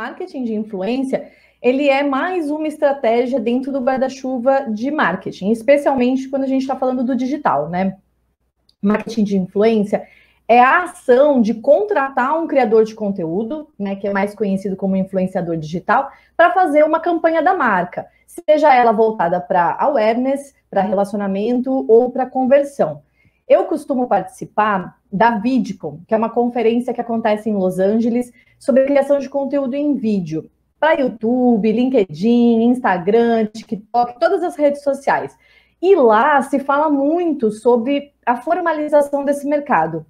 marketing de influência ele é mais uma estratégia dentro do guarda-chuva de marketing, especialmente quando a gente está falando do digital, né? Marketing de influência é a ação de contratar um criador de conteúdo, né, que é mais conhecido como influenciador digital, para fazer uma campanha da marca, seja ela voltada para awareness, para relacionamento ou para conversão. Eu costumo participar da VidCon, que é uma conferência que acontece em Los Angeles sobre criação de conteúdo em vídeo para YouTube, LinkedIn, Instagram, TikTok, todas as redes sociais. E lá se fala muito sobre a formalização desse mercado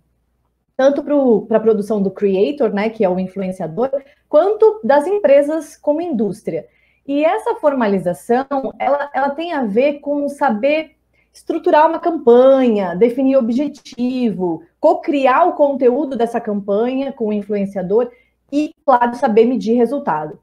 tanto para a produção do creator, né, que é o influenciador, quanto das empresas como indústria. E essa formalização, ela, ela tem a ver com saber estruturar uma campanha, definir objetivo, co-criar o conteúdo dessa campanha com o influenciador e, claro, saber medir resultado.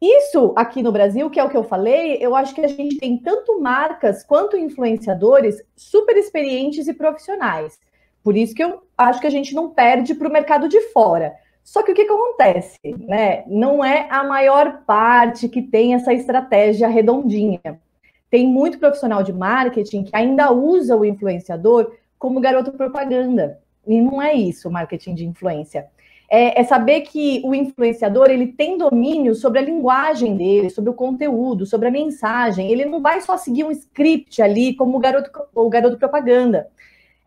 Isso aqui no Brasil, que é o que eu falei, eu acho que a gente tem tanto marcas quanto influenciadores super experientes e profissionais. Por isso que eu acho que a gente não perde para o mercado de fora. Só que o que, que acontece? Né? Não é a maior parte que tem essa estratégia redondinha. Tem muito profissional de marketing que ainda usa o influenciador como garoto propaganda. E não é isso o marketing de influência. É, é, saber que o influenciador ele tem domínio sobre a linguagem dele, sobre o conteúdo, sobre a mensagem. Ele não vai só seguir um script ali como o garoto, o garoto propaganda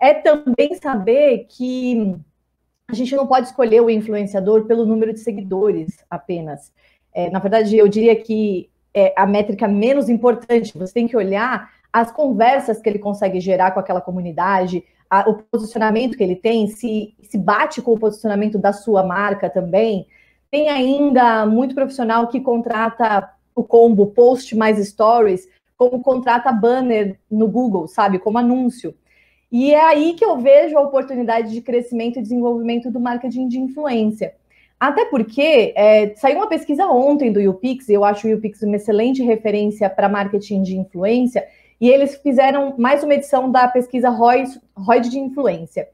é também saber que a gente não pode escolher o influenciador pelo número de seguidores apenas. É, na verdade, eu diria que é a métrica menos importante. Você tem que olhar as conversas que ele consegue gerar com aquela comunidade, a, o posicionamento que ele tem, se, se bate com o posicionamento da sua marca também. Tem ainda muito profissional que contrata o combo post mais stories, como contrata banner no Google, sabe, como anúncio. E é aí que eu vejo a oportunidade de crescimento e desenvolvimento do marketing de influência. Até porque é, saiu uma pesquisa ontem do YouPix, eu acho o YouPix uma excelente referência para marketing de influência, e eles fizeram mais uma edição da pesquisa ROID de influência.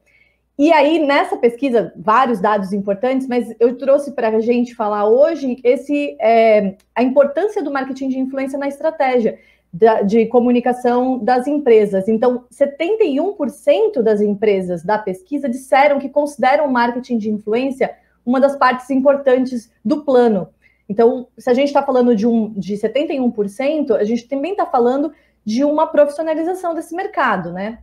E aí, nessa pesquisa, vários dados importantes, mas eu trouxe para a gente falar hoje esse, é, a importância do marketing de influência na estratégia da, de comunicação das empresas. Então, 71% das empresas da pesquisa disseram que consideram o marketing de influência uma das partes importantes do plano. Então, se a gente está falando de, um, de 71%, a gente também está falando de uma profissionalização desse mercado, né?